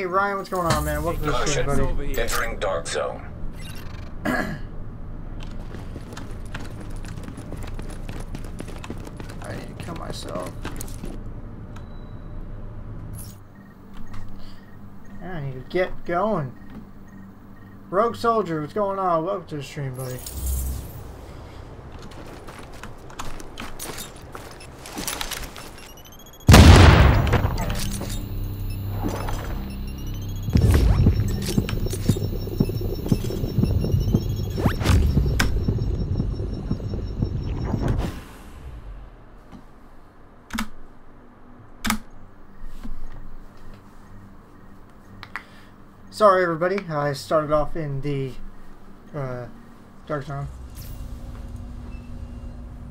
Hey Ryan, what's going on, man? Welcome to the stream, buddy. Entering dark zone. I need to kill myself. I need to get going. Rogue Soldier, what's going on? Welcome to the stream, buddy. Sorry, everybody. I started off in the uh, dark zone.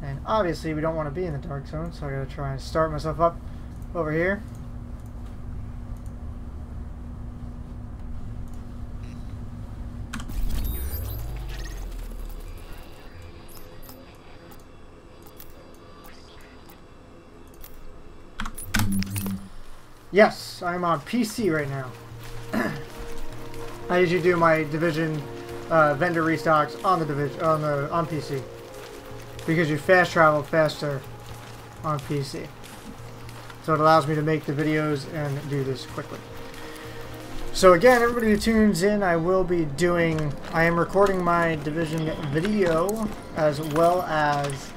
And obviously, we don't want to be in the dark zone, so I gotta try and start myself up over here. Yes, I'm on PC right now. I usually do my division uh, vendor restocks on the division on the on PC because you fast travel faster on PC. So it allows me to make the videos and do this quickly. So again, everybody who tunes in, I will be doing. I am recording my division video as well as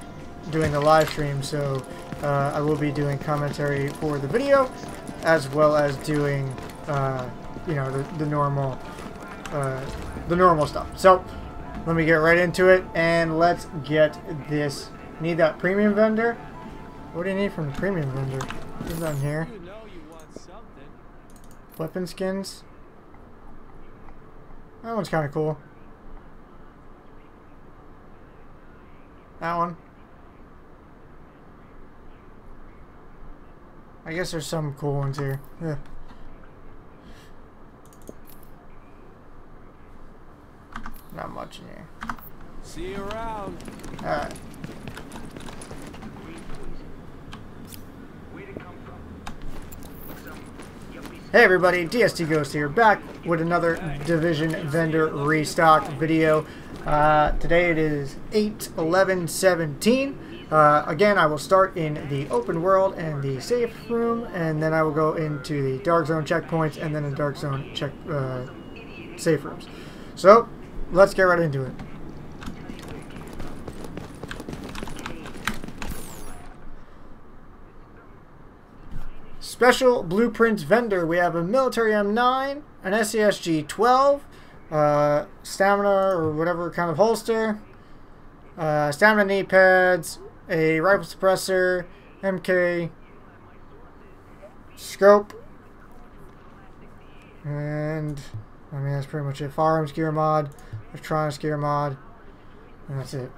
doing the live stream. So uh, I will be doing commentary for the video as well as doing, uh, you know, the, the normal uh, the normal stuff. So let me get right into it and let's get this. Need that premium vendor? What do you need from the premium vendor? What's down here? You know you want something. Weapon skins. That one's kind of cool. That one. I guess there's some cool ones here. Yeah. Not much in here. See you around. Alright. Hey everybody, DSD Ghost here, back with another Division Vendor Restock video. Uh, today it is 8 11 17. Uh, again, I will start in the open world and the safe room, and then I will go into the dark zone checkpoints and then the dark zone check uh, safe rooms. So, let's get right into it. Special Blueprints vendor. We have a military M9, an SASG 12, uh, stamina or whatever kind of holster, uh, stamina knee pads, a rifle suppressor, MK scope, and I mean that's pretty much it. Firearms gear mod, electronics gear mod, and that's it.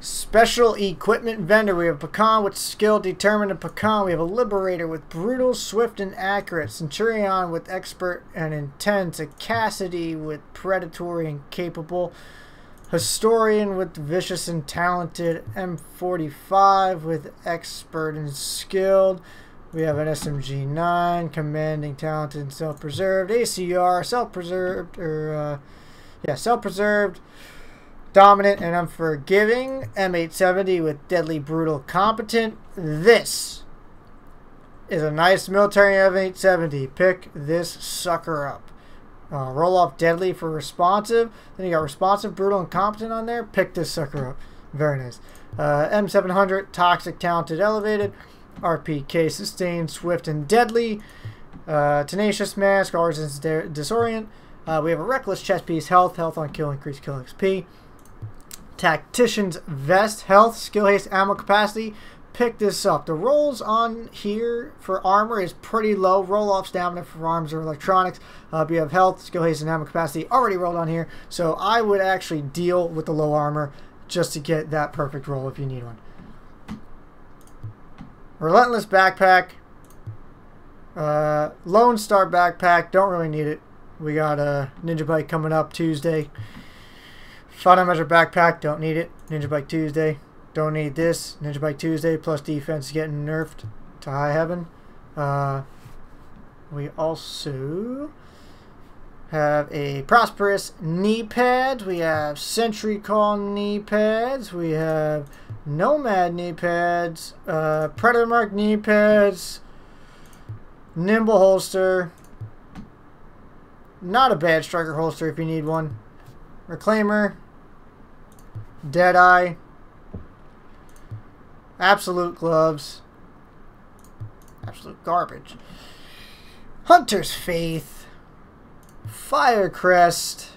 Special equipment vendor. We have Pakhan with skill determined in Pakhan. We have a Liberator with brutal, swift, and accurate. Centurion with expert and intense. A Cassidy with predatory and capable. Historian with vicious and talented. M45 with expert and skilled. We have an SMG 9, commanding, talented, and self-preserved. ACR, self-preserved, or, uh, yeah, self-preserved dominant and unforgiving. M870 with deadly, brutal, competent. This is a nice military M870. Pick this sucker up. Uh, roll off deadly for responsive. Then you got responsive, brutal, and competent on there. Pick this sucker up. Very nice. Uh, M700, toxic, talented, elevated. RPK, sustained, swift, and deadly. Uh, tenacious mask, is disorient. Uh, we have a reckless chest piece, health, health on kill, increase kill XP. Tactician's Vest, Health, Skill Haste, Ammo Capacity. Pick this up. The rolls on here for armor is pretty low. Roll off stamina for arms or electronics. Uh, you have health, skill haste, and ammo capacity already rolled on here. So I would actually deal with the low armor just to get that perfect roll if you need one. Relentless backpack. Uh, Lone Star backpack. Don't really need it. We got a Ninja Bike coming up Tuesday Final measure backpack, don't need it. Ninja Bike Tuesday, don't need this. Ninja Bike Tuesday plus defense getting nerfed to high heaven. Uh, we also have a Prosperous knee pads. We have Sentry Call knee pads. We have Nomad knee pads. Uh, Predator Mark knee pads. Nimble holster. Not a bad striker holster if you need one. Reclaimer. Deadeye. Absolute gloves. Absolute garbage. Hunter's Faith. Firecrest.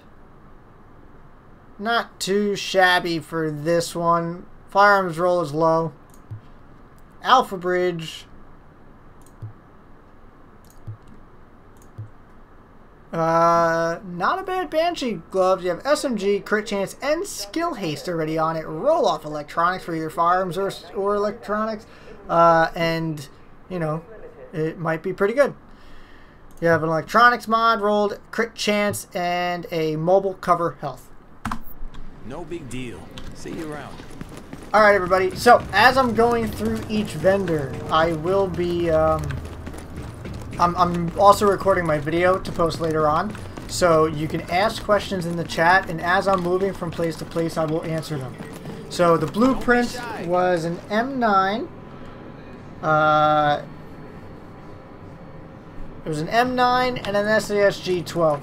Not too shabby for this one. Firearms roll is low. Alpha Bridge. Uh, not a bad Banshee gloves. You have SMG, crit chance, and skill haste already on it. Roll off electronics for your firearms or, or electronics. Uh, and, you know, it might be pretty good. You have an electronics mod rolled, crit chance, and a mobile cover health. No big deal. See you around. Alright, everybody. So, as I'm going through each vendor, I will be. Um, I'm, I'm also recording my video to post later on. So you can ask questions in the chat, and as I'm moving from place to place, I will answer them. So the blueprint was an M9. Uh, it was an M9 and an SASG-12.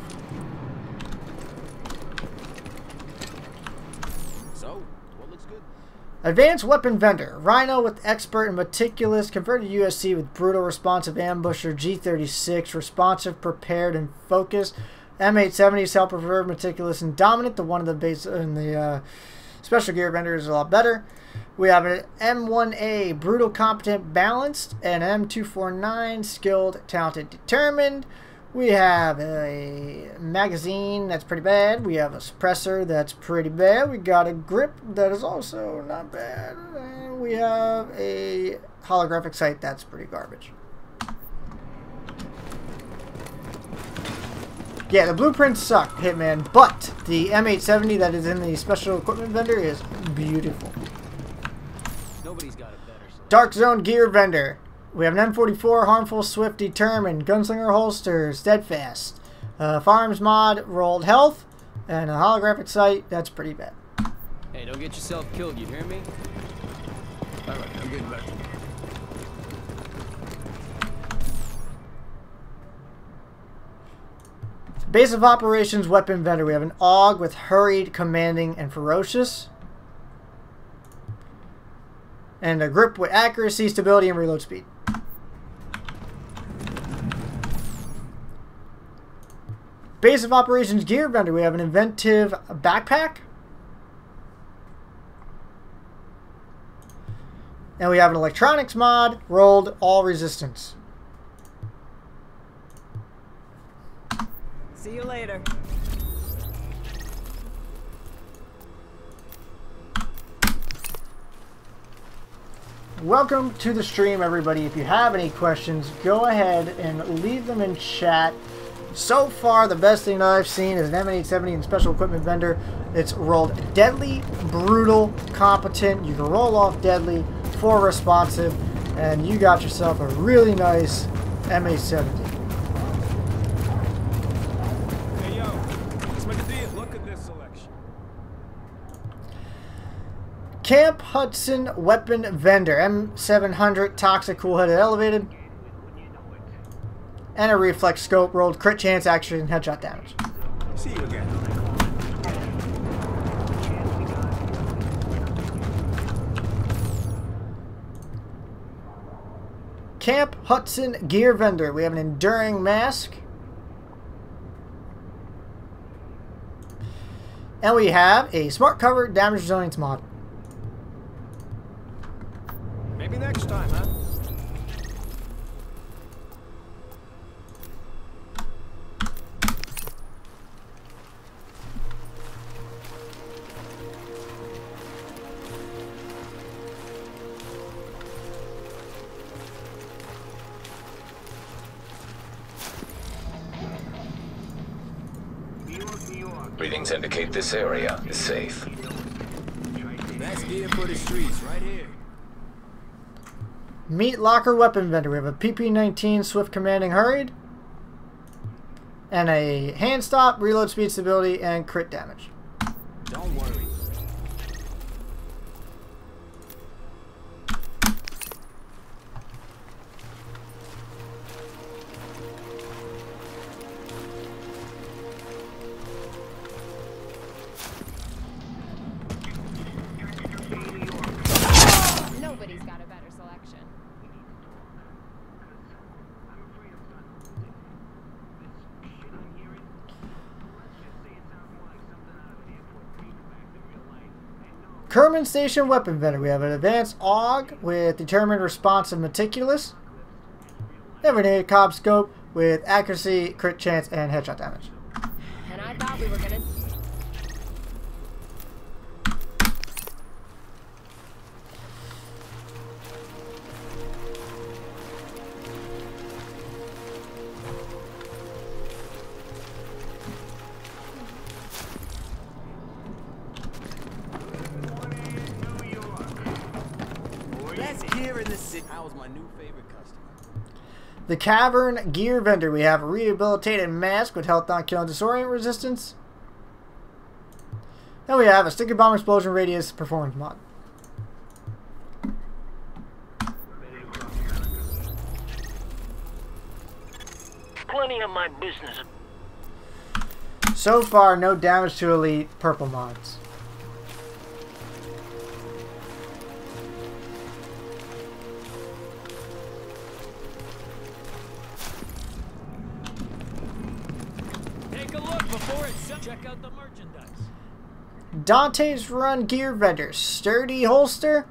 Advanced Weapon Vendor. Rhino with Expert and Meticulous. Converted USC with Brutal Responsive Ambusher. G36. Responsive, Prepared, and Focused. M870. Self-Preserved, Meticulous, and Dominant. The one of the base in the uh, Special Gear Vendor is a lot better. We have an M1A, Brutal, Competent, Balanced, and M249, Skilled, Talented, Determined. We have a magazine that's pretty bad. We have a suppressor that's pretty bad. We got a grip that is also not bad. And we have a holographic sight that's pretty garbage. Yeah, the blueprints suck, Hitman, but the M870 that is in the special equipment vendor is beautiful. Nobody's got a better. Dark Zone Gear Vendor. We have an M44, Harmful, Swift, Determined, Gunslinger Holster, Steadfast, uh, Farms Mod, Rolled Health, and a holographic sight. That's pretty bad. Hey, don't get yourself killed, you hear me? Alright, I'm getting back. Base of Operations Weapon Vendor. We have an AUG with Hurried, Commanding, and Ferocious. And a grip with accuracy, stability, and reload speed. Base of Operations Gear Vendor. We have an inventive backpack. And we have an electronics mod, rolled all resistance. See you later. Welcome to the stream, everybody. If you have any questions, go ahead and leave them in chat. So far, the best thing that I've seen is an M870 and special equipment vendor. It's rolled deadly, brutal, competent. You can roll off deadly, for responsive, and you got yourself a really nice M870. Hey, yo. Let's make a deal. Look at this selection. Camp Hudson Weapon Vendor, M700 Toxic Cool Headed Elevated, and a Reflex Scope rolled crit chance, action, and headshot damage. See you again. Camp Hudson Gear Vendor. We have an Enduring Mask. And we have a Smart Cover Damage Resilience mod. Maybe next time, huh? Readings indicate this area is safe. Best gear for the streets, right here. Meat locker weapon vendor. We have a PP-19 swift commanding hurried. And a hand stop, reload speed stability, and crit damage. Don't worry. Station Weapon Vendor. We have an advanced AUG with determined response and meticulous. Every day cob scope with accuracy, crit chance, and headshot damage. And I thought we were gonna. Cavern Gear Vendor. We have a rehabilitated mask with health on kill and disorient resistance. And we have a sticky bomb explosion radius performance mod. Plenty of my business. So far, no damage to elite purple mods. Dante's Run Gear Vendor. Sturdy holster.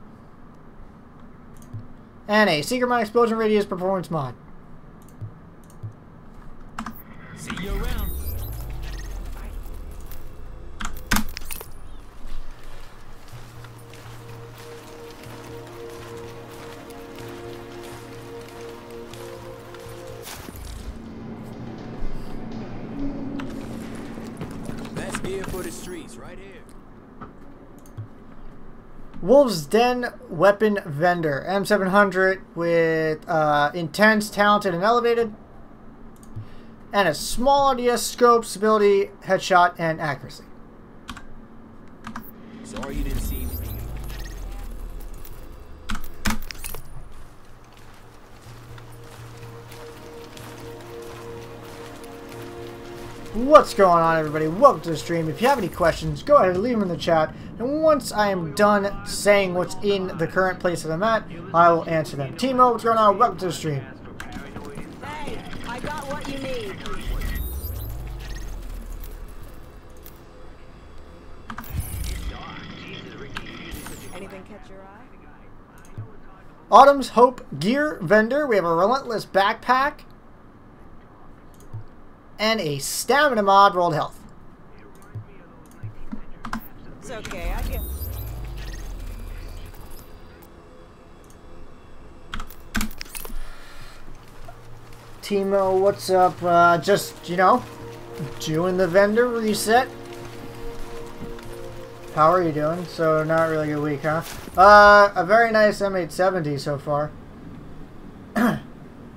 And a Seeker Mine Explosion Radius performance mod. Wolf's Den Weapon Vendor. M700 with uh, intense, talented, and elevated. And a small RDS scope, stability, headshot, and accuracy. Sorry you didn't see me. What's going on, everybody? Welcome to the stream. If you have any questions, go ahead and leave them in the chat. And once I am done saying what's in the current place that I'm at, I will answer them. Timo, what's going on? Welcome to the stream. Hey, I got what you need. Anything catch your eye? Autumn's Hope Gear Vendor. We have a Relentless Backpack. And a Stamina Mod Rolled Health. It's okay, I get. Timo, what's up? Uh, just, you know, doing the vendor reset. How are you doing? So, not really a good week, huh? Uh, a very nice M870 so far.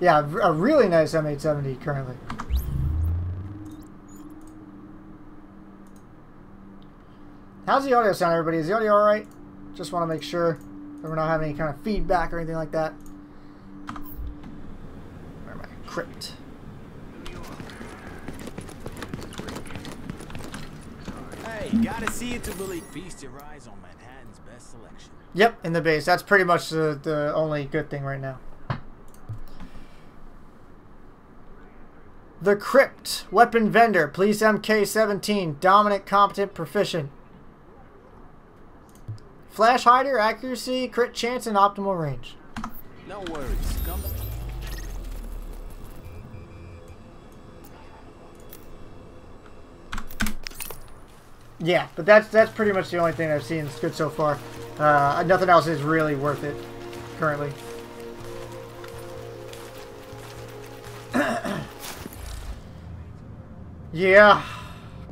yeah, a really nice M870 currently. How's the audio sound, everybody? Is the audio alright? Just want to make sure that we're not having any kind of feedback or anything like that. Where am I? Crypt. Hey, gotta see it to believe. Feast your eyes on Manhattan's best selection. Yep, in the base. That's pretty much the, the only good thing right now. The Crypt. Weapon Vendor. Police MK17. Dominant, competent, proficient. Flash Hider. Accuracy, crit chance, and optimal range. No worries. Come Yeah, but that's that's pretty much the only thing I've seen that's good so far. Uh, nothing else is really worth it currently. yeah,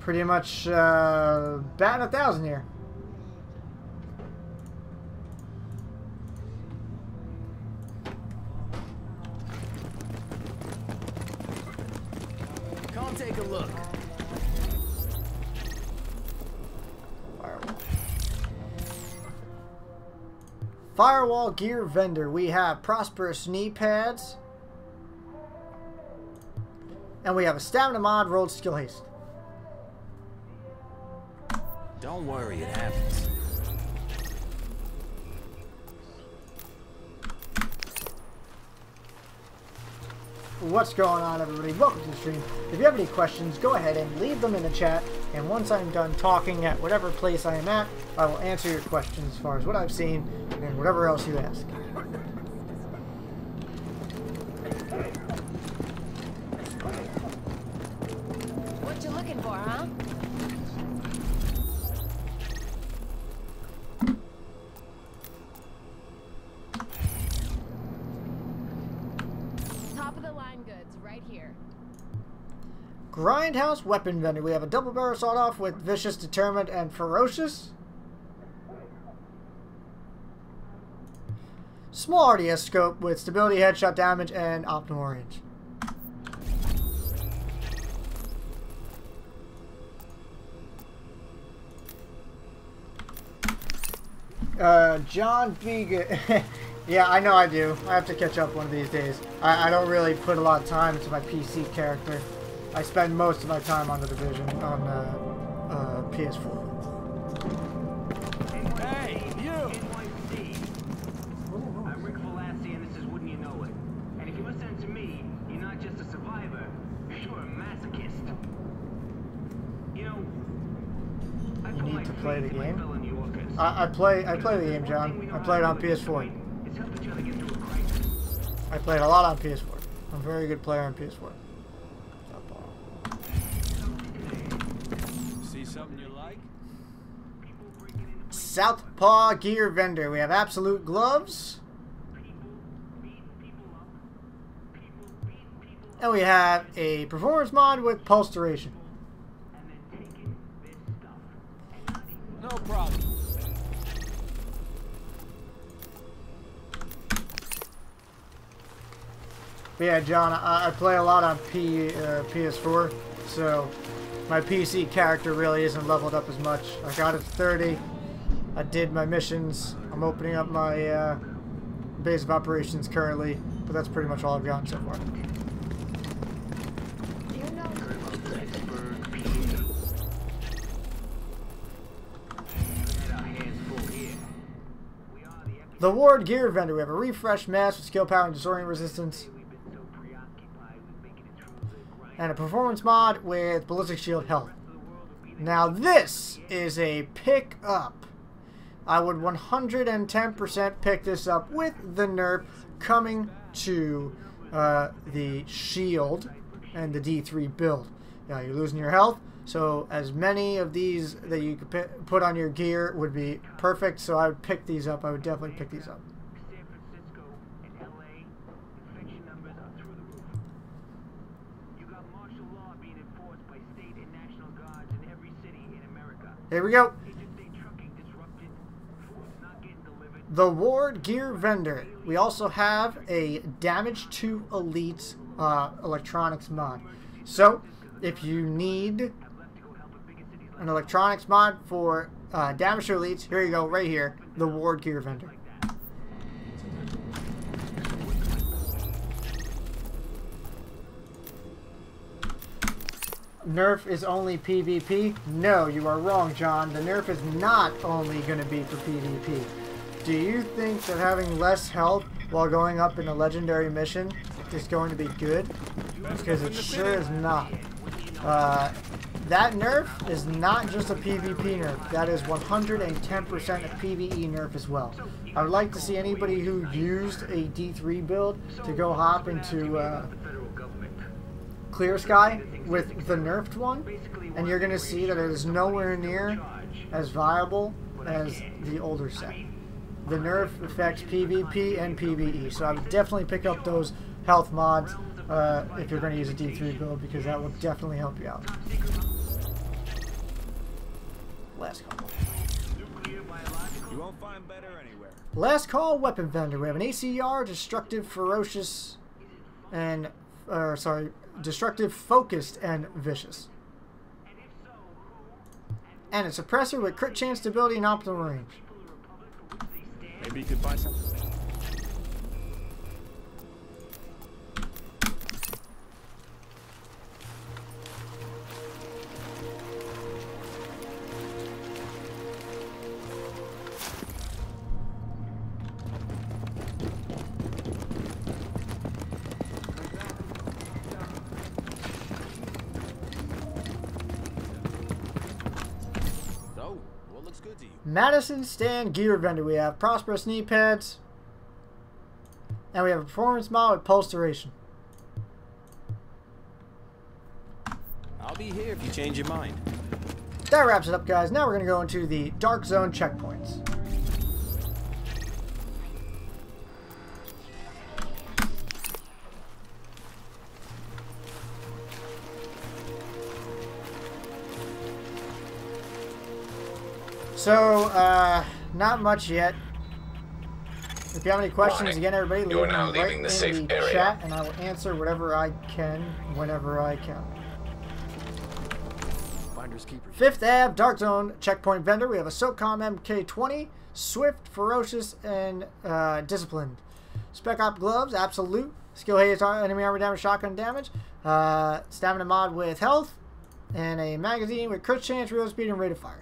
Pretty much uh, batting a thousand here. Come take a look. Firewall. Firewall gear vendor. We have prosperous knee pads. And we have a stamina mod rolled skill haste. Don't worry, it happens. What's going on, everybody? Welcome to the stream. If you have any questions, go ahead and leave them in the chat. And once I'm done talking at whatever place I am at, I will answer your questions as far as what I've seen and whatever else you ask. What you looking for, huh? Top of the line goods, right here. Grindhouse weapon vendor. We have a double barrel sawed off with vicious, determined, and ferocious. Small RDS scope with stability, headshot damage, and optimal range. Uh, John Vega. yeah, I know I do. I have to catch up one of these days. I, I don't really put a lot of time into my PC character. I spend most of my time on the division on uh, uh, PS4. Hey, you! NYC. I'm Rick Velassi, and this is Wouldn't You Know It. And if you listen to me, you're not just a survivor, you're a masochist. You know, I You need to play the game? fellow New Yorkers. I, I play I play the game, John. I played on PS4. It's help each other get through a crisis. I played a lot on PS4. I'm a very good player on PS4. See something you like? Southpaw gear vendor. We have absolute gloves. And we have a performance mod with pulse duration. No problem. But yeah, John, I, I play a lot on P, uh, PS4, so my PC character really isn't leveled up as much. I got it to 30. I did my missions. I'm opening up my uh, base of operations currently, but that's pretty much all I've gotten so far. The Ward gear vendor. We have a refresh mask with skill power and disorient resistance, and a performance mod with ballistic shield health. Now this is a pick up. I would 110% pick this up with the nerf coming to uh, the shield and the D3 build. Now you're losing your health, so as many of these that you could put on your gear would be perfect. So I would pick these up. I would definitely pick these up. San Francisco and The Ward Gear Vendor. We also have a Damage to Elite uh, electronics mod. So, if you need an electronics mod for uh, Damage to Elites, here you go, right here, the Ward Gear Vendor. Nerf is only PvP? No, you are wrong, John. The nerf is not only going to be for PvP. Do you think that having less health while going up in a legendary mission is going to be good? Because it sure is not. Uh, that nerf is not just a PvP nerf. That is 110% a PvE nerf as well. I would like to see anybody who used a D3 build to go hop into uh, Clear Sky with the nerfed one, and you're going to see that it is nowhere near as viable as the older set. The nerf affects PvP and PvE, so I would definitely pick up those health mods uh, if you're going to use a D3 build because that will definitely help you out. Last call. Last call weapon vendor. We have an ACR, destructive, ferocious, and uh, sorry, destructive, focused, and vicious. And a suppressor with crit chance, stability, and optimal range. people in the Republic for which they stand? Maybe you could buy something. Madison Stand Gear Vendor. We have Prosperous knee pads. And we have a performance mod with pulse duration. I'll be here if you change your mind. That wraps it up, guys. Now we're going to go into the Dark Zone checkpoints. So, uh, not much yet. If you have any questions, Warning. again, everybody, leave now them right leaving the in safe the area. chat, and I will answer whatever I can, whenever I can. Finders keepers. Fifth Ave Dark Zone checkpoint vendor. We have a SOCOM MK20, Swift, Ferocious, and uh, Disciplined. Spec Op gloves, absolute. Skill haste enemy armor damage, shotgun damage. Uh, stamina mod with health, and a magazine with crit chance, real speed, and rate of fire.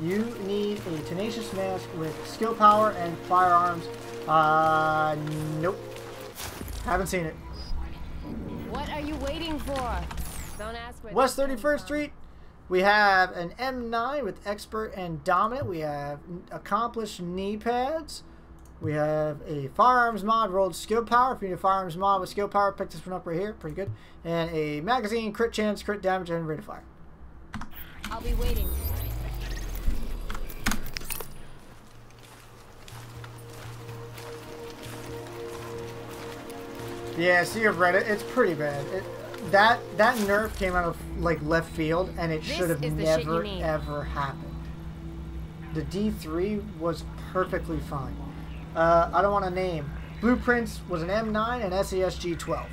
You need a tenacious mask with skill power and firearms. Uh, nope. Haven't seen it. What are you waiting for? Don't ask where West 31st from. Street. We have an M9 with expert and dominant. We have accomplished knee pads. We have a firearms mod rolled skill power. If you need a firearms mod with skill power, pick this one up right here. Pretty good. And a magazine, crit chance, crit damage, and rate of fire. I'll be waiting. Yeah, see, I've read it. It's pretty bad. It, that that nerf came out of like left field, and it should have is the shit you never ever happened. The D3 was perfectly fine. Uh, I don't want to name. Blueprints was an M9 and SASG 12.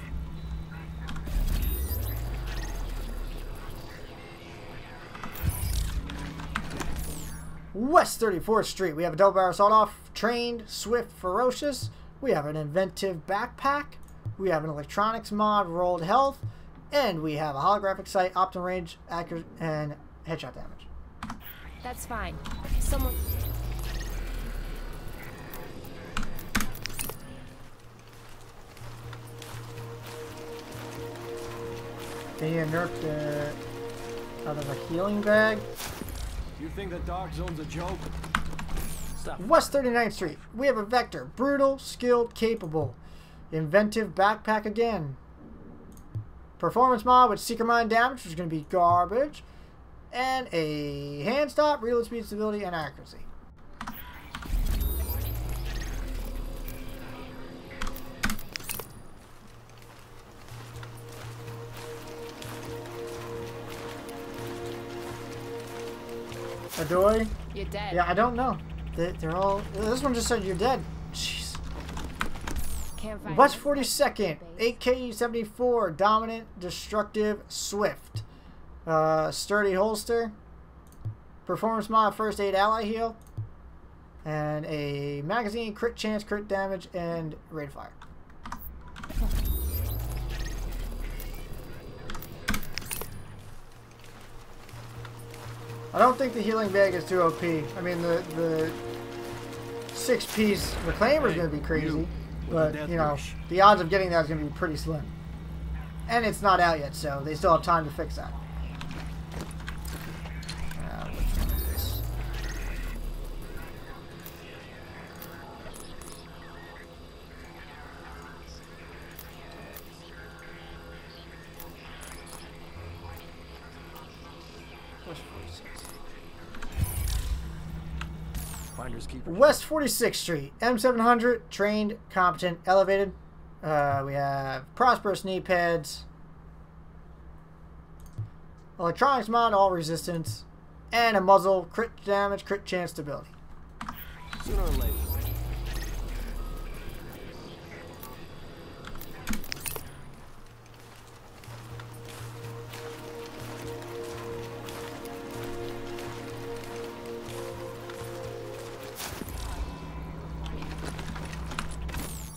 West 34th Street. We have a double barrel sawed off, trained, swift, ferocious. We have an inventive backpack. We have an electronics mod, rolled health, and we have a holographic sight, optimal range, accurate, and headshot damage. That's fine. Someone. They nerfed uh, out of a healing bag. You think the Dark Zone's a joke? Stop. West 39th Street. We have a Vector. Brutal, skilled, capable. Inventive backpack again. Performance mod with Seeker Mine damage, which is going to be garbage. And a hand stop, reload speed, stability, and accuracy. Adoy? You're dead. Yeah, I don't know. They, they're all. This one just said you're dead. Jeez. West 42nd, base. AK-74, dominant, destructive, swift, uh, sturdy holster, performance mod, first aid, ally heal, and a magazine, crit chance, crit damage, and rate of fire. I don't think the healing bag is too OP. I mean, the the six piece reclaimer is Hey, going to be crazy, you, with but you know wish. the odds of getting that is going to be pretty slim. And it's not out yet, so they still have time to fix that. West 46th Street, M700, trained, competent, elevated. Uh, we have prosperous knee pads, electronics mod, all resistance, and a muzzle, crit damage, crit chance, stability. Sooner or later.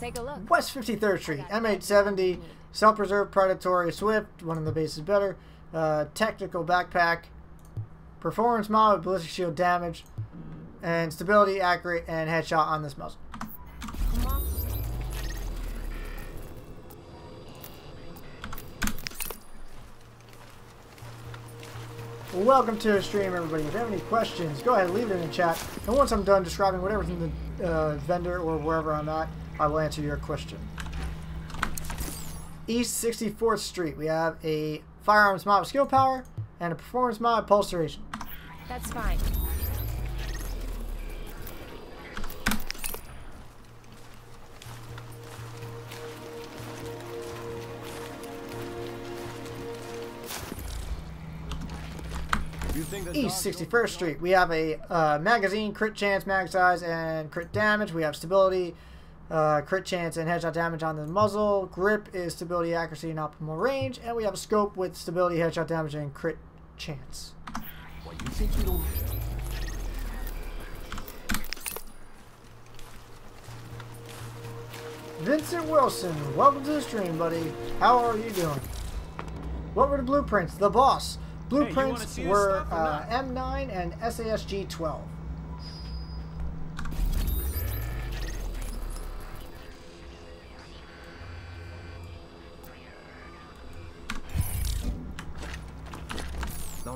Take a look. West 53rd Street, M870, self-preserve, predatory, swift, one of the bases better, uh, technical backpack, performance mod with ballistic shield damage, and stability, accurate, and headshot on this muzzle. Welcome to the stream, everybody. If you have any questions, go ahead, and leave it in the chat. And once I'm done describing whatever's in the uh, vendor or wherever I'm at, I will answer your question. East 64th Street, we have a firearms mod with skill power and a performance mod with pulse duration. That's fine. You think that East 61st Street, we have a uh, magazine, crit chance, mag size, and crit damage. We have stability, uh, crit chance, and headshot damage on the muzzle. Grip is stability, accuracy, and optimal range. And we have a scope with stability, headshot damage, and crit chance. What, you think you don't... Vincent Wilson, welcome to the stream, buddy. How are you doing? What were the blueprints? The boss. Blueprints see this were uh. M9 and SASG 12.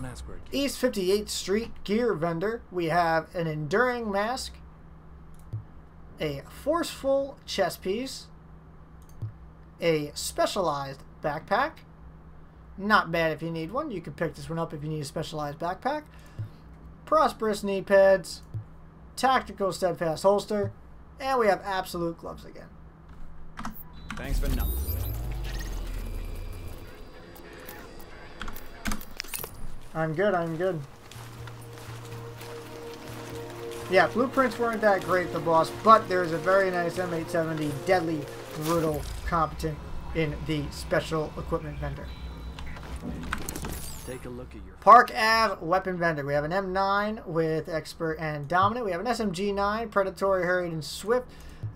Don't ask where East 58th Street gear vendor. We have an enduring mask, a forceful chest piece, a specialized backpack. Not bad if you need one. You can pick this one up if you need a specialized backpack. Prosperous knee pads, tactical steadfast holster, and we have absolute gloves again. Thanks for nothing. I'm good, I'm good. Yeah, blueprints weren't that great, the boss, but there's a very nice M870, deadly, brutal, competent in the special equipment vendor. Take a look at your Park Ave weapon vendor. We have an M9 with expert and dominant. We have an SMG9, predatory, hurried, and swift.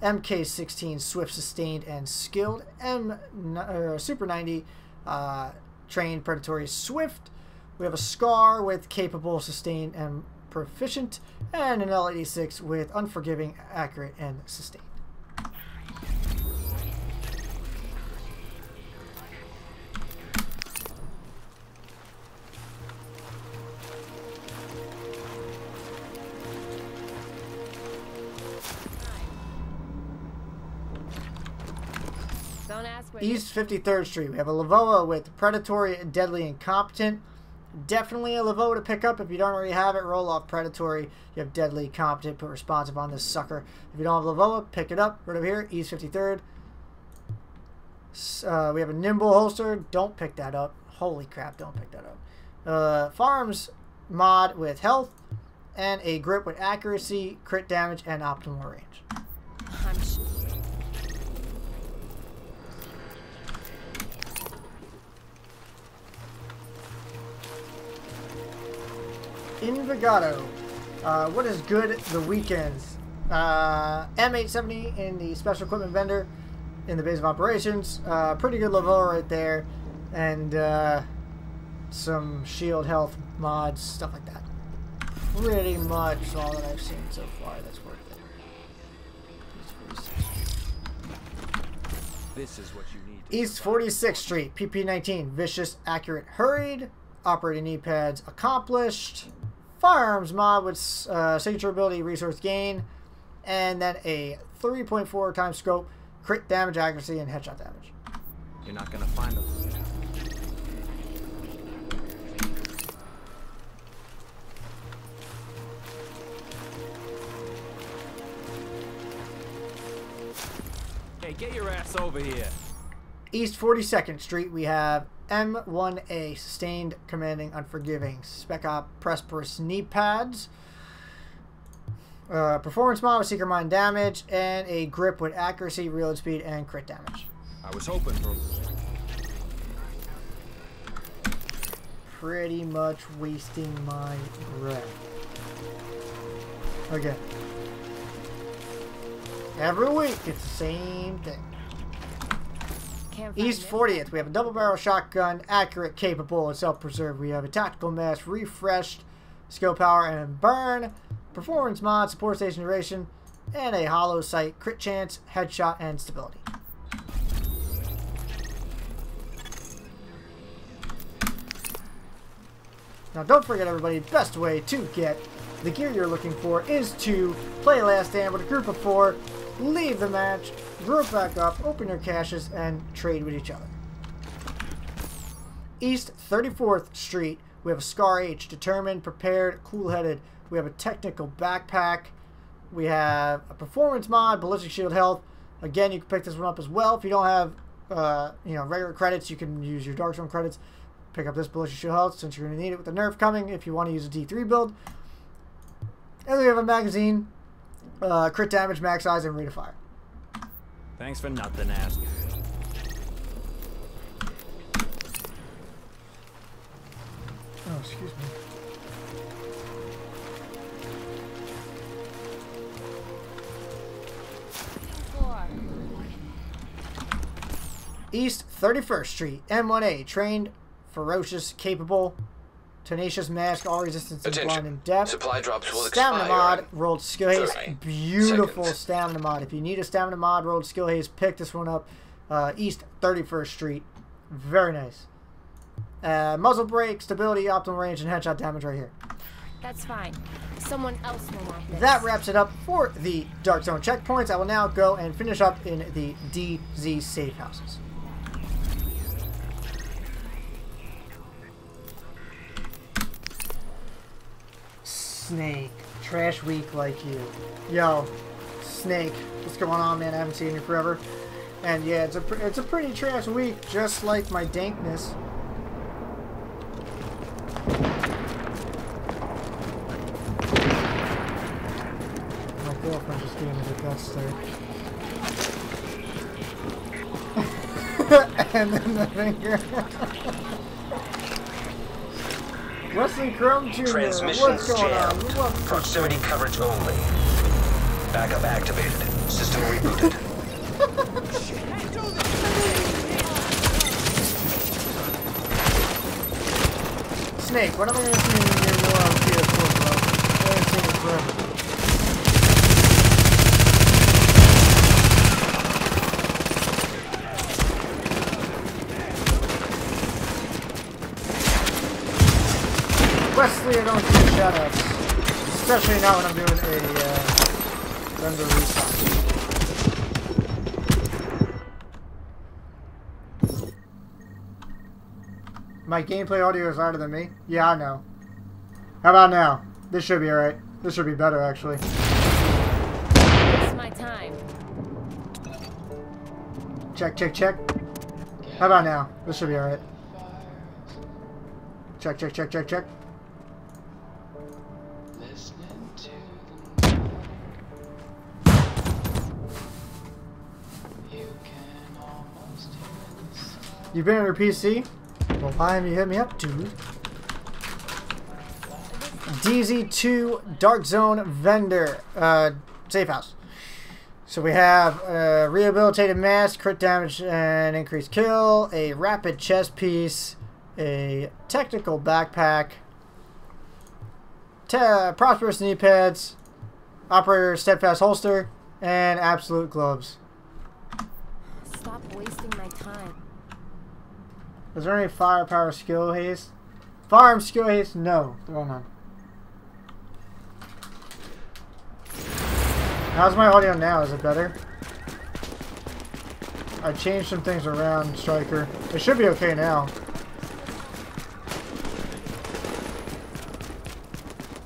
MK16, swift, sustained, and skilled. M uh, Super 90, uh, trained, predatory, swift. We have a Scar with capable, sustained, and proficient, and an L86 with unforgiving, accurate, and sustained. Don't ask where East 53rd Street. We have a Lavoa with predatory, deadly, and competent. Definitely a Lavoa to pick up if you don't already have it. Roll off predatory. You have deadly, competent, put responsive on this sucker. If you don't have Lavoa, pick it up. Right over here, East 53rd. Uh, we have a nimble holster. Don't pick that up. Holy crap! Don't pick that up. Uh, farms mod with health and a grip with accuracy, crit damage, and optimal range. Invigato. Uh, what is good the weekends? Uh, M870 in the special equipment vendor in the base of operations. Uh, pretty good level right there. And uh, some shield health mods, stuff like that. Pretty much all that I've seen so far that's worth it. This is what you need. East 46th Street, PP19, vicious, accurate, hurried, operating knee pads accomplished, firearms mod with uh, signature ability, resource gain, and then a 3.4 times scope, crit damage accuracy, and headshot damage. You're not gonna find them. Hey, get your ass over here. East 42nd Street, we have M1A, Sustained Commanding Unforgiving, Spec Op Prosperous Knee Pads, uh, Performance Mod with Seeker Mine Damage, and a grip with accuracy, reload speed, and crit damage. I was hoping for. Pretty much wasting my breath. Again. Every week, it's the same thing. East it. 40th, we have a double barrel shotgun, accurate, capable, and self preserve. We have a tactical mass, refreshed, skill power, and burn, performance mod, support station duration, and a hollow sight, crit chance, headshot, and stability. Now, don't forget, everybody, best way to get the gear you're looking for is to play Last Stand with a group of four, leave the match, group back up, open your caches, and trade with each other. East 34th Street, we have a Scar H, determined, prepared, cool-headed. We have a technical backpack. We have a performance mod, ballistic shield health. Again, you can pick this one up as well. If you don't have, uh, you know, regular credits, you can use your Dark Zone credits. Pick up this ballistic shield health since you're going to need it with the nerf coming. If you want to use a D3 build, and we have a magazine, uh, crit damage, max size, and rate of fire. Thanks for nothing, ass. Oh, excuse me. East 31st Street, M1A, trained, ferocious, capable, tenacious mask, all resistance and blind Attention. and death. Supply drops will Stamina expire. mod, rolled skill haste. 30 Beautiful seconds. stamina mod. If you need a stamina mod, rolled skill haste, pick this one up. Uh, East 31st Street. Very nice. Uh, muzzle brake, stability, optimal range, and headshot damage right here. That's fine. Someone else will want this. That wraps it up for the Dark Zone checkpoints. I will now go and finish up in the DZ safe houses. Snake. Trash week like you. Yo, Snake. What's going on, man? I haven't seen you forever. And yeah, it's a, it's a pretty trash week, just like my dankness. My girlfriend just gave me the stare. and then the finger. Wesley Chrome Jr. Transmissions jammed. Proximity coverage only. Backup activated. System rebooted. Snake, what am I going to see you in your new PS4, bro? I haven't seen you forever. Wesley, I don't do shoutouts. Especially not when I'm doing a uh, vendor restock. My gameplay audio is louder than me? Yeah, I know. How about now? This should be alright. This should be better, actually. Waste my time. Check, check, check. How about now? This should be alright. Check, check, check, check, check. You've been on your PC? Well, why haven't you hit me up, dude? DZ2 Dark Zone Vendor. Uh, safe house. So we have a rehabilitated mask, crit damage and increased kill, a rapid chest piece, a technical backpack, prosperous knee pads, operator steadfast holster, and absolute gloves. Stop wasting my time. Is there any firepower skill haste? Firearm skill haste? No. Are none. How's my audio now? Is it better? I changed some things around, Striker. It should be okay now.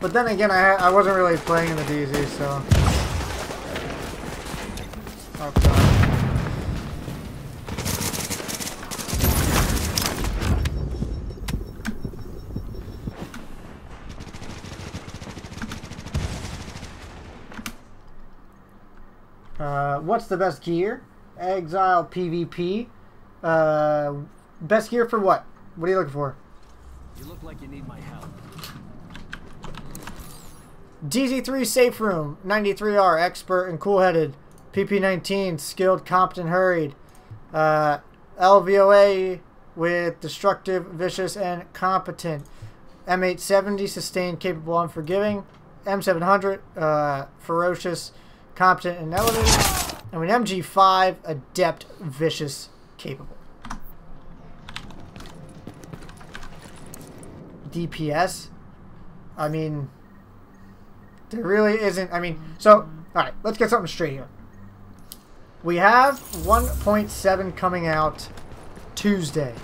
But then again, I, I wasn't really playing in the DZ, so... Oh, God. Uh, what's the best gear? Exile PvP. Uh, best gear for what? What are you looking for? You look like you need my help. DZ3 Safe Room, 93R, expert and cool headed. PP19, skilled, competent, hurried. Uh, LVOA with destructive, vicious, and competent. M870, sustained, capable, unforgiving. M700, uh, ferocious, competent, and elevated. And an MG5, adept, vicious, capable. DPS. I mean, there really isn't. I mean, so, all right, let's get something straight here. We have 1.7 coming out Tuesday.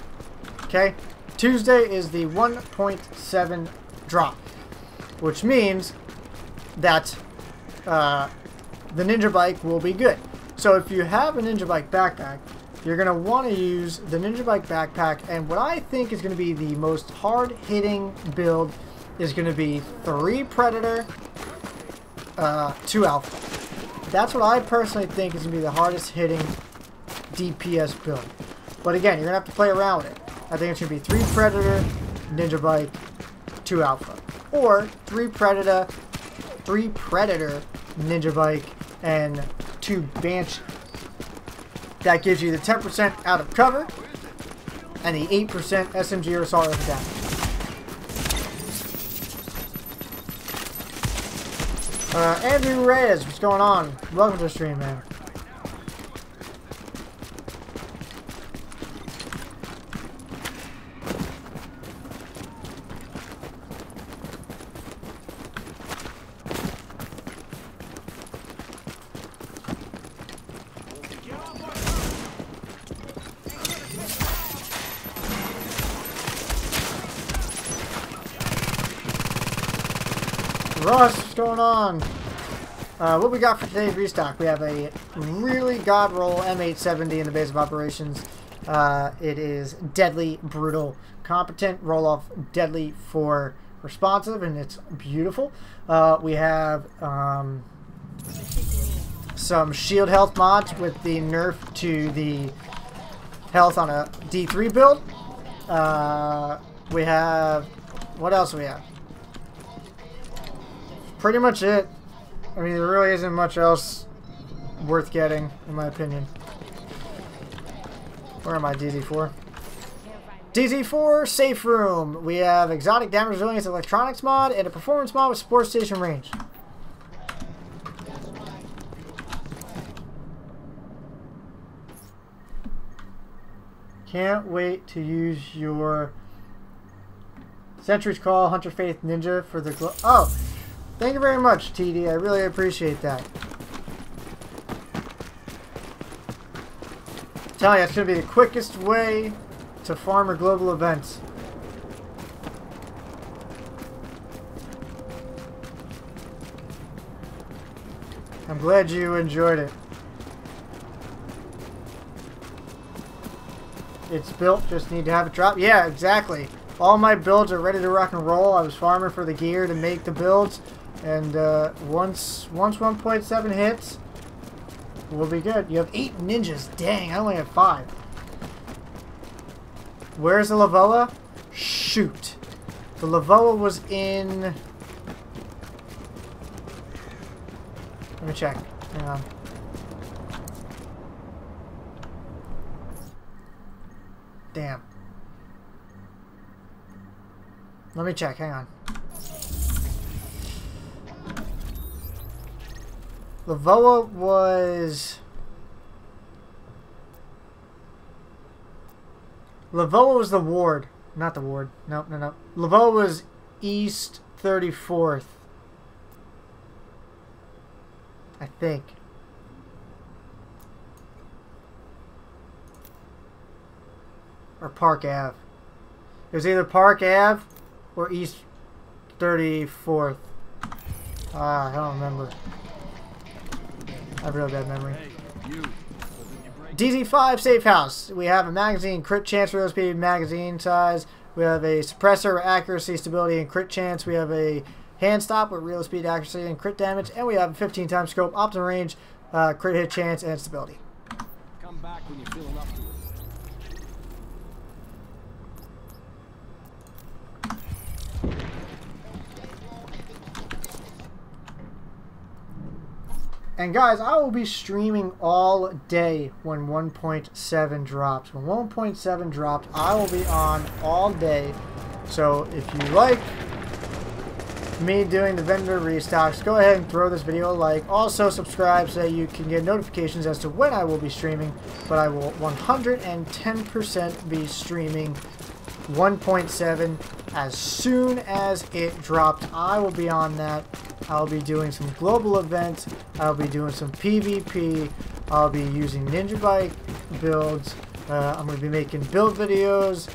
Okay? Tuesday is the 1.7 drop, which means that uh, the Ninja Bike will be good. So if you have a Ninja Bike backpack, you're going to want to use the Ninja Bike backpack, and what I think is going to be the most hard-hitting build is going to be 3 Predator, uh, 2 Alpha. That's what I personally think is going to be the hardest hitting DPS build. But again, you're going to have to play around with it. I think it's going to be 3 Predator, Ninja Bike, 2 Alpha. Or 3 Predator, 3 Predator, Ninja Bike, and 2 Banshee. That gives you the 10% out of cover and the 8% SMG or assault rifle damage. Uh, Andrew Reyes, what's going on? Welcome to the stream, man. Russ, what's going on? Uh, what we got for today's restock? We have a really god roll M870 in the base of operations. Uh, it is deadly, brutal, competent, roll off deadly for responsive, and it's beautiful. Uh, we have um, some shield health mods with the nerf to the health on a D3 build. Uh, we have what else we have? Pretty much it. I mean, there really isn't much else worth getting, in my opinion. Where am I, DZ4? DZ4 Safe Room. We have Exotic Damage Resilience Electronics mod and a Performance mod with Support Station Range. Can't wait to use your Sentry's Call Hunter Faith Ninja for the Oh! Thank you very much, TD. I really appreciate that. I'm telling you, it's going to be the quickest way to farm or global events. I'm glad you enjoyed it. It's built, just need to have it drop. Yeah, exactly. All my builds are ready to rock and roll. I was farming for the gear to make the builds. And uh, once once 1.7 hits, we'll be good. You have eight ninjas. Dang, I only have five. Where's the Lavoa? Shoot. The Lavoa was in... Let me check. Hang on. Damn. Let me check. Hang on. Lavoa was... Lavoa was the ward. Not the ward. No, no, no. Lavoa was East 34th. I think. Or Park Ave. It was either Park Ave or East 34th. Ah, I don't remember. I have a real bad memory. DZ5 Safe House. We have a magazine crit chance, real speed, magazine size. We have a suppressor, accuracy, stability, and crit chance. We have a hand stop with real speed, accuracy, and crit damage. And we have a 15 times scope, optimal range, uh, crit hit chance, and stability. Come back when you're to it. And guys, I will be streaming all day when 1.7 drops. When 1.7 drops, I will be on all day. So if you like me doing the vendor restocks, go ahead and throw this video a like. Also subscribe so that you can get notifications as to when I will be streaming. But I will 110% be streaming 1.7 as soon as it drops. I will be on that. I'll be doing some global events. I'll be doing some PvP. I'll be using Ninja Bike builds. Uh, I'm to be making build videos.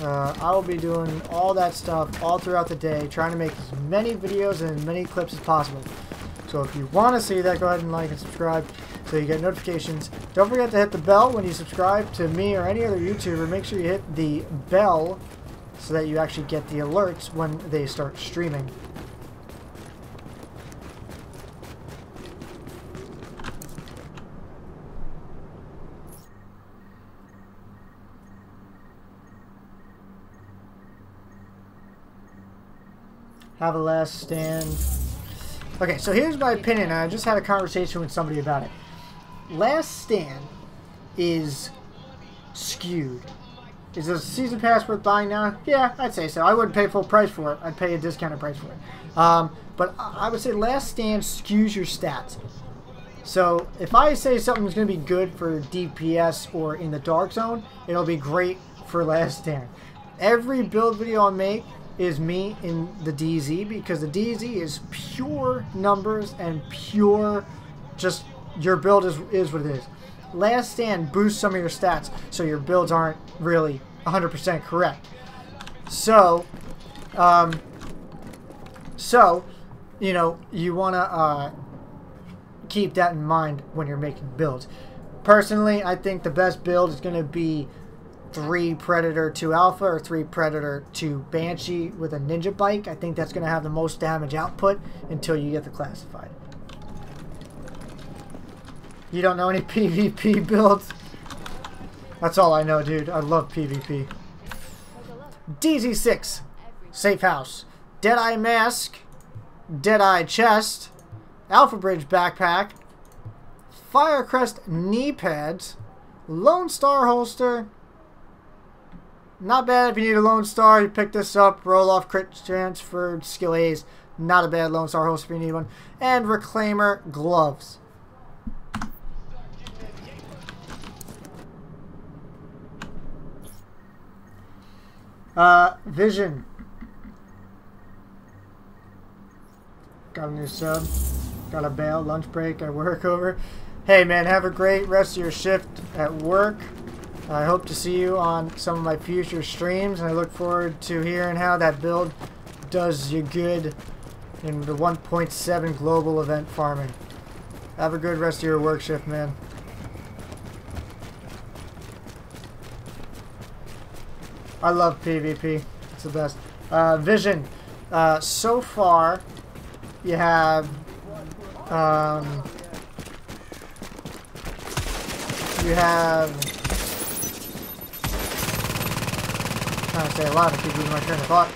Uh, I will be doing all that stuff all throughout the day, trying to make as many videos and as many clips as possible. So if you want to see that, go ahead and like and subscribe so you get notifications. Don't forget to hit the bell when you subscribe to me or any other YouTuber. Make sure you hit the bell so that you actually get the alerts when they start streaming. Have a last stand. Okay, so here's my opinion. I just had a conversation with somebody about it. Last stand is skewed. Is a season pass worth buying now? Yeah, I'd say so. I wouldn't pay full price for it. I'd pay a discounted price for it. Um, but I I would say Last Stand skews your stats. So if I say something's going to be good for DPS or in the Dark Zone, it'll be great for Last Stand. Every build video I make is me in the DZ because the DZ is pure numbers and pure just your build is, is what it is. Last Stand boosts some of your stats so your builds aren't really 100% correct. So, um, so, you know, you want to uh, keep that in mind when you're making builds. Personally, I think the best build is going to be 3 Predator 2 Alpha or 3 Predator 2 Banshee with a Ninja Bike. I think that's going to have the most damage output until you get the Classified. You don't know any PvP builds? That's all I know, dude. I love PvP. DZ6, Safe House, Deadeye Mask, Deadeye Chest, Alpha Bridge Backpack, Firecrest Knee Pads, Lone Star Holster. Not bad if you need a Lone Star. You pick this up, roll off crit chance for skill haste. Not a bad Lone Star Holster if you need one. And Reclaimer Gloves. Uh, Vision. Got a new sub. Got a bail. Lunch break at work over. Hey man, have a great rest of your shift at work. I hope to see you on some of my future streams, and I look forward to hearing how that build does you good in the 1.7 global event farming. Have a good rest of your work shift, man. I love PvP. It's the best. Uh, Vision. Uh, so far, you have um, you have I'm trying to say a lot of people my train of thought.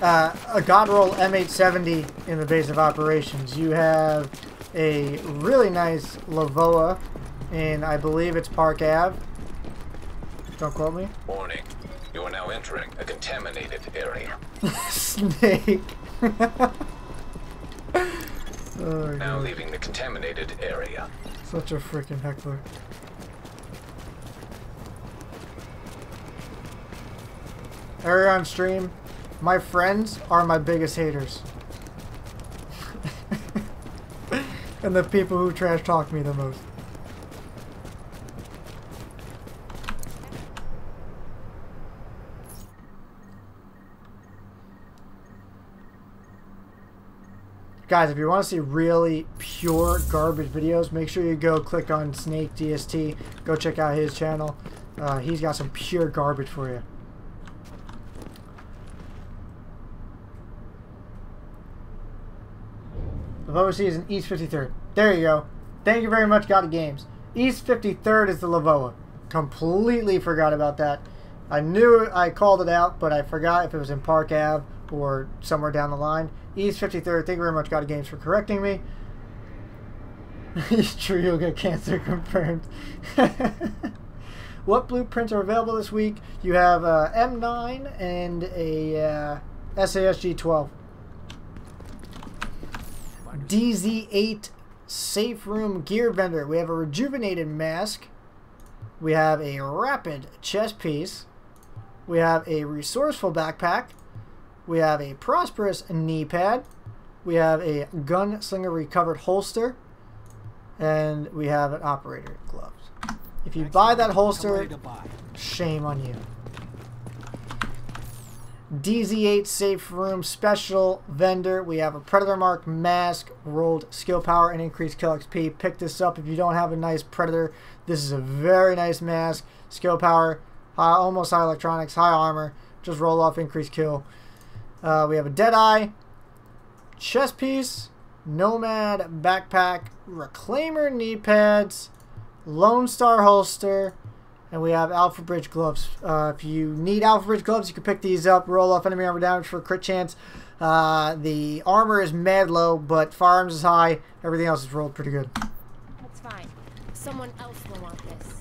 Uh, a Godroll M870 in the base of operations. You have a really nice Lavoa in, I believe it's Park Ave. Don't quote me. Warning. You are now entering a contaminated area. Snake. oh, Now God. leaving the contaminated area. Such a freaking heckler. Earlier on stream, my friends are my biggest haters. and the people who trash talk me the most. Guys, if you want to see really pure garbage videos, make sure you go click on Snake DST. Go check out his channel. Uh, he's got some pure garbage for you. C is in East 53rd. There you go. Thank you very much, God of Games. East 53rd is the Lavoa. Completely forgot about that. I knew I called it out, but I forgot if it was in Park Ave or somewhere down the line. East 53rd, thank you very much, God of Games, for correcting me. it's true, you'll get cancer confirmed. what blueprints are available this week? You have uh, M9 and a uh, SASG 12. DZ8 safe room gear vendor. We have a rejuvenated mask. We have a rapid chest piece. We have a resourceful backpack. We have a prosperous knee pad. We have a gunslinger recovered holster. And we have an operator gloves. If you buy that holster, shame on you. DZ8 Safe Room Special Vendor. We have a Predator Mark Mask, rolled skill power, and increased kill XP. Pick this up if you don't have a nice Predator. This is a very nice mask. Skill power, high, almost high electronics, high armor. Just roll off, increased kill. Uh, we have a Deadeye, chest piece, Nomad backpack, Reclaimer knee pads, Lone Star holster, and we have Alpha Bridge gloves. Uh, if you need Alpha Bridge gloves, you can pick these up. Roll off enemy armor damage for a crit chance. Uh, the armor is mad low, but firearms is high. Everything else is rolled pretty good. That's fine. Someone else will want this.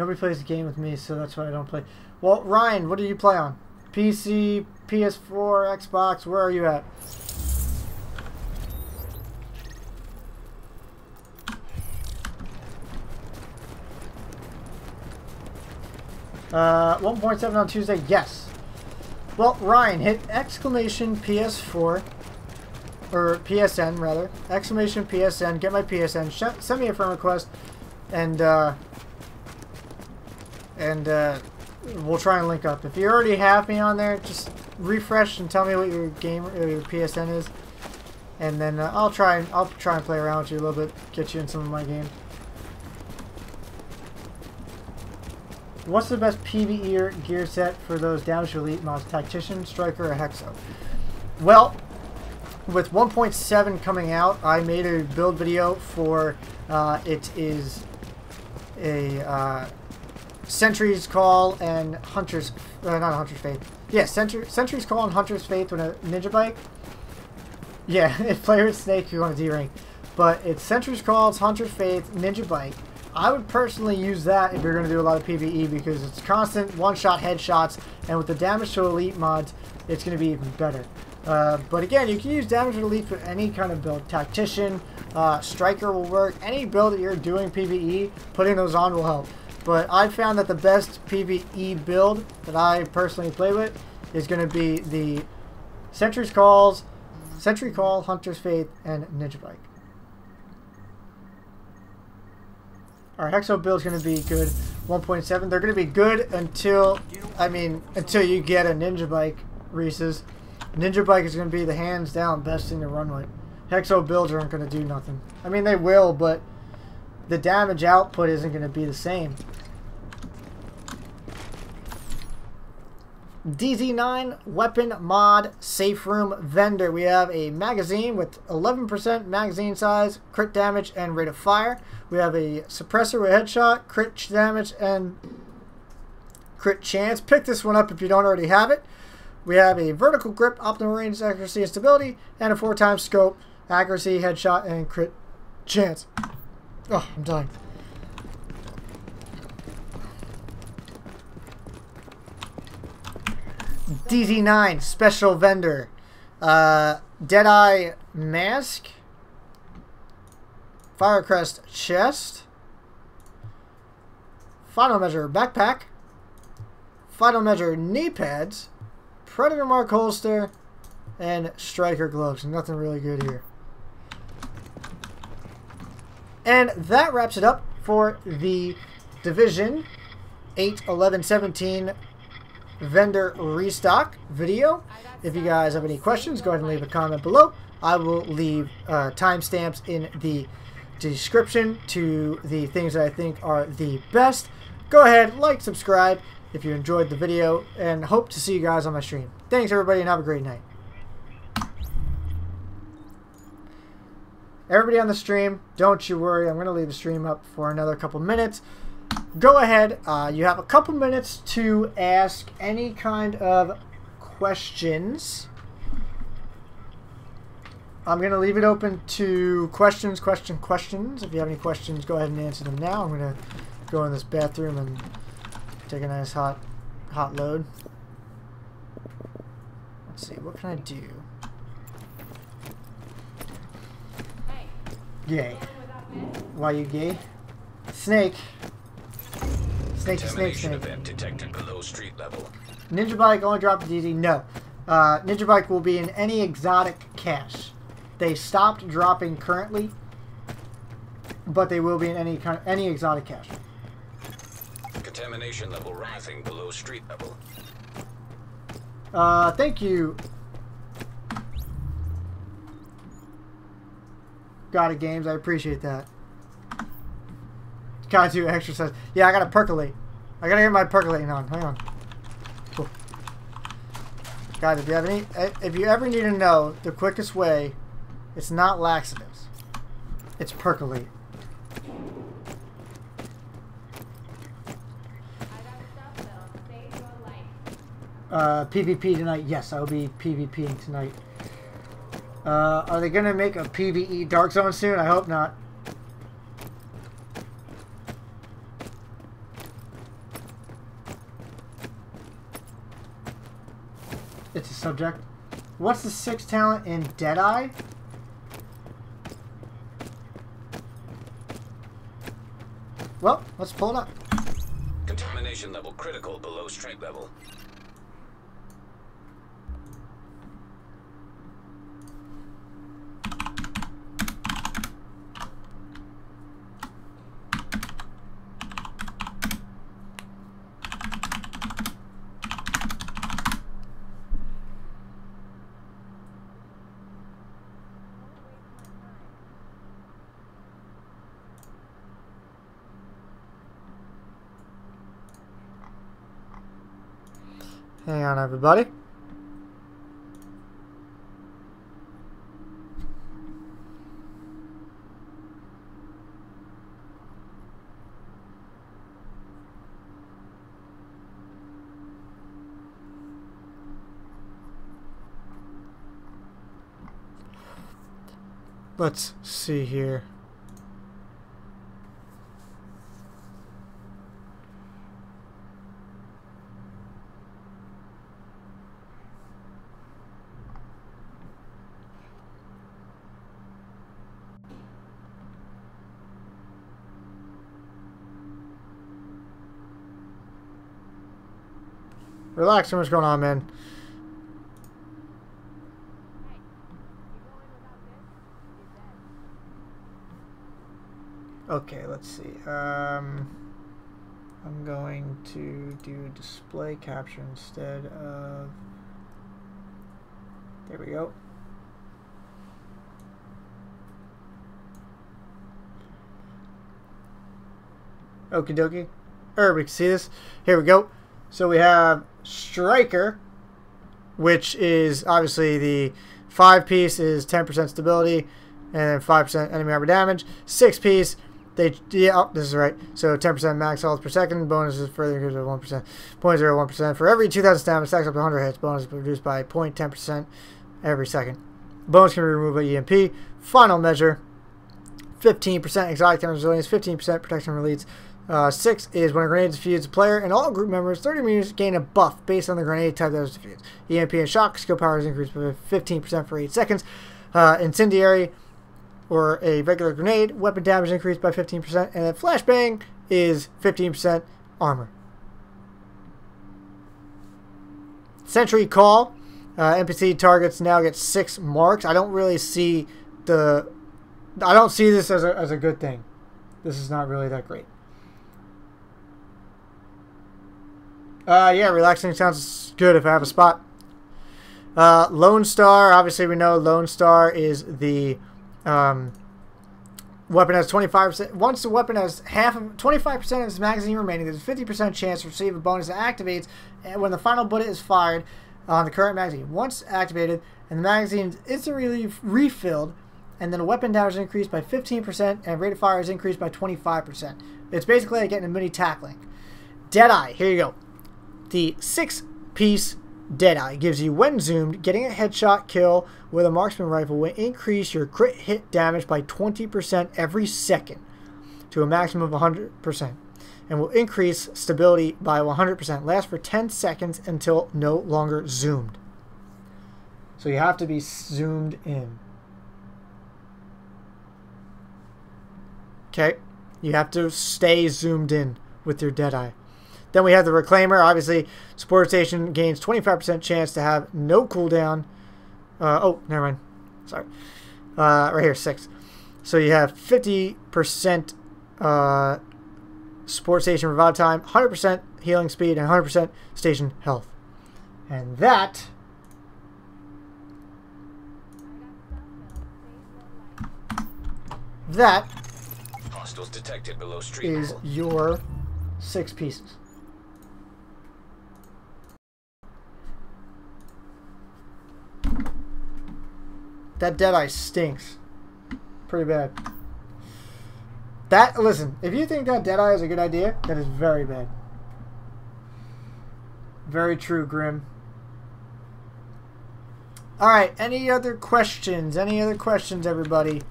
Nobody plays the game with me, so that's why I don't play. Well, Ryan, what do you play on? PC, PS4, Xbox, where are you at? Uh, 1.7 on Tuesday, yes. Well, Ryan, hit exclamation PS4, or PSN rather, exclamation PSN, get my PSN, send me a friend request, and, uh, and, uh, we'll try and link up. If you already have me on there, just refresh and tell me what your game, or your PSN is, and then uh, I'll try and, I'll try and play around with you a little bit, get you in some of my games. What's the best PvE gear set for those damage elite mods? Tactician, Striker, or Hexo? Well, with 1.7 coming out, I made a build video for uh, it is a uh, Sentry's Call and Hunter's uh, not Hunter's Faith. Yeah, Sentry, Sentry's Call and Hunter's Faith with a Ninja Bike. Yeah, if player with Snake you want a D rank, but it's Sentry's Call, it's Hunter's Faith, Ninja Bike. I would personally use that if you're going to do a lot of PvE because it's constant one-shot headshots, and with the damage to elite mods, it's going to be even better. Uh, but again, you can use damage to elite for any kind of build. Tactician, uh, striker will work. Any build that you're doing PvE, putting those on will help. But I found that the best PvE build that I personally play with is going to be the Sentry's Calls, Sentry Call, Hunter's Faith, and Ninja Bike. Our Hexo build is going to be good. 1.7. They're going to be good until, I mean, until you get a Ninja Bike, Reese's. Ninja Bike is going to be the hands down best thing to run with. Hexo builds aren't going to do nothing. I mean, they will, but the damage output isn't going to be the same. DZ9 Weapon Mod Safe Room Vendor. We have a magazine with 11% magazine size, crit damage, and rate of fire. We have a suppressor with headshot, crit damage, and crit chance. Pick this one up if you don't already have it. We have a vertical grip, optimal range, accuracy, and stability, and a four times scope, accuracy, headshot, and crit chance. Oh, I'm dying. DZ9 special vendor. Uh, Deadeye mask. Firecrest chest. Final measure backpack. Final measure knee pads. Predator mark holster. And striker gloves. Nothing really good here. And that wraps it up for the Division 8, 11, 17 vendor restock video. If you guys have any questions, go ahead and leave a comment below. I will leave uh, timestamps in the description to the things that I think are the best. Go ahead, like, subscribe, if you enjoyed the video, and hope to see you guys on my stream. Thanks, everybody, and have a great night. Everybody on the stream, don't you worry. I'm going to leave the stream up for another couple minutes. Go ahead. Uh, you have a couple minutes to ask any kind of questions. I'm going to leave it open to questions, question, questions. If you have any questions, go ahead and answer them now. I'm going to go in this bathroom and take a nice hot, hot load. Let's see, what can I do? Gay. Why you gay? Snake. Snake, snake, snake. event detected below street level. Ninja Bike only dropped DZ? No. Uh, Ninja Bike will be in any exotic cache. They stopped dropping currently, but they will be in any kind any exotic cache. Contamination level rising below street level. Uh, thank you. God of Games. I appreciate that. Gotta do exercise. Yeah, I gotta percolate. I gotta get my percolating on. Hang on. Cool. Guys, if you have any, eh, if you ever need to know the quickest way, it's not laxatives. It's percolate. Uh, PvP tonight. Yes, I will be PvPing tonight. Uh, are they gonna make a PvE Dark Zone soon? I hope not. It's a subject. What's the sixth talent in Deadeye? Well, let's pull it up. Contamination level critical below street level. Hang on, everybody. Let's see here. Relax, much going on, man. Okay, let's see. Um, I'm going to do display capture instead of. There we go. Okie dokie. Er, we can see this. Here we go. So we have Striker, which is obviously the five piece is 10% stability and 5% enemy armor damage. Six piece, they yeah, oh, this is right. So 10% max health per second. Bonus is further increased by 1%. 0.01%. For every 2,000 stamina, stacks up to 100 hits. Bonus is reduced by 0.10% every second. Bonus can be removed by EMP. Final measure 15% exotic damage resilience, 15% protection from elites. Uh, six is when a grenade defused a player and all group members 30 meters gain a buff based on the grenade type that was defused. EMP and shock skill power is increased by 15% for 8 seconds. Uh, incendiary or a regular grenade, weapon damage increased by 15%, and then flashbang is 15% armor. Sentry call. Uh, NPC targets now get six marks. I don't really see the. I don't see this as a, as a good thing. This is not really that great. Uh, yeah, relaxing sounds good if I have a spot. Uh, Lone Star, obviously we know Lone Star is the um, Weapon has 25%. Once the weapon has half of 25% of its magazine remaining, there's a 50% chance to receive a bonus that activates uh, when the final bullet is fired on the current magazine. Once activated, and the magazine is instantly refilled, and then the weapon damage is increased by 15%, and rate of fire is increased by 25%. It's basically like getting a mini tackling. Deadeye, here you go. The six piece Deadeye gives you, when zoomed, getting a headshot kill with a marksman rifle will increase your crit hit damage by 20% every second to a maximum of 100% and will increase stability by 100%. Last for 10 seconds until no longer zoomed. So you have to be zoomed in. Okay? You have to stay zoomed in with your Deadeye. Then we have the Reclaimer. Obviously, Support Station gains 25% chance to have no cooldown. Uh, oh, never mind. Sorry. Uh, right here, 6. So you have 50% uh, Support Station revive time, 100% healing speed, and 100% station health. And that that Hostiles detected below street is your six pieces. That Deadeye stinks. Pretty bad. That, listen, if you think that Deadeye is a good idea, that is very bad. Very true, Grim. Alright, any other questions? Any other questions, everybody?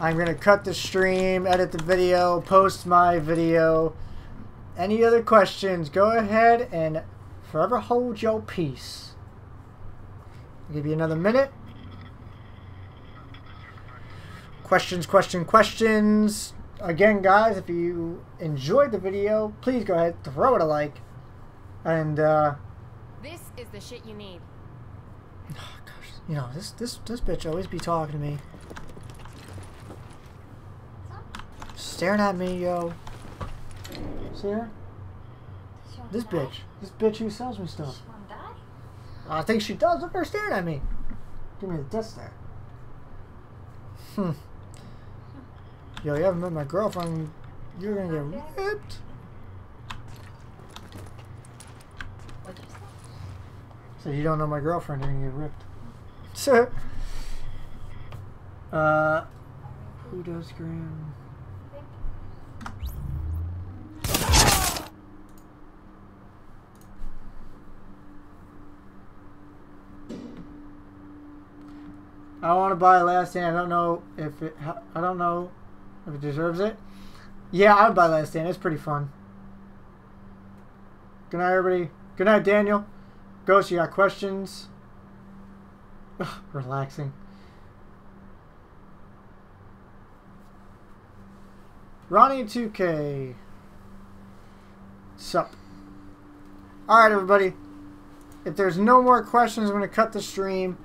I'm going to cut the stream, edit the video, post my video. Any other questions? Go ahead and forever hold your peace. I'll give you another minute. Questions, question, questions. Again, guys, if you enjoyed the video, please go ahead, throw it a like. And, uh, This is the shit you need. oh, gosh, you know, this, this, this bitch always be talking to me. Staring at me, yo. See her? This bitch. This bitch who sells me stuff. I think she does. Look at her staring at me. Give me the death stare. Hmm. Yo, you haven't met my girlfriend. You're gonna get ripped. So you don't know my girlfriend, you're gonna get ripped. Sir. uh, who does Graham? I want to buy a Last Stand. I don't know if it. I don't know if it deserves it. Yeah, I would buy Last Stand. It's pretty fun. Good night, everybody. Good night, Daniel. Ghost, you got questions? Ugh, relaxing. Ronnie 2K. Sup. Alright, everybody. If there's no more questions, I'm going to cut the stream.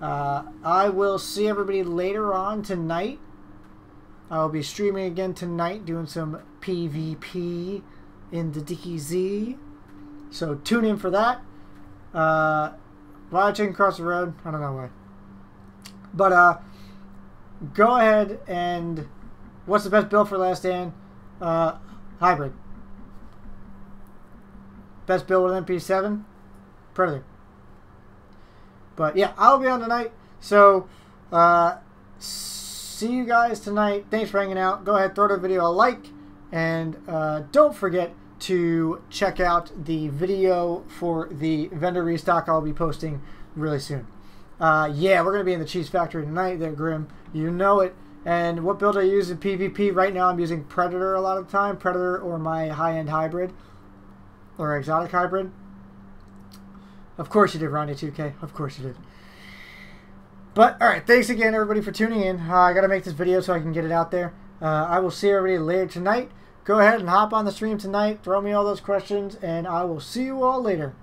Uh, I will see everybody later on tonight. I'll be streaming again tonight, doing some PvP in the DKZ. So tune in for that. Uh, watching across the road. I don't know why. But uh, go ahead and what's the best build for Last Stand? Uh, hybrid. Best build with MP7? Predator. But yeah, I'll be on tonight. So uh, see you guys tonight. Thanks for hanging out. Go ahead, throw the video a like. And uh, don't forget to check out the video for the vendor restock I'll be posting really soon. Uh, yeah, we're going to be in the cheese factory tonight there, Grim. You know it. And what build I use in PvP? Right now I'm using Predator a lot of the time. Predator or my high-end hybrid. Or exotic hybrid. Of course you did, Ronnie 2K. Of course you did. But, alright, thanks again, everybody, for tuning in. Uh, I got to make this video so I can get it out there. Uh, I will see everybody later tonight. Go ahead and hop on the stream tonight. Throw me all those questions, and I will see you all later.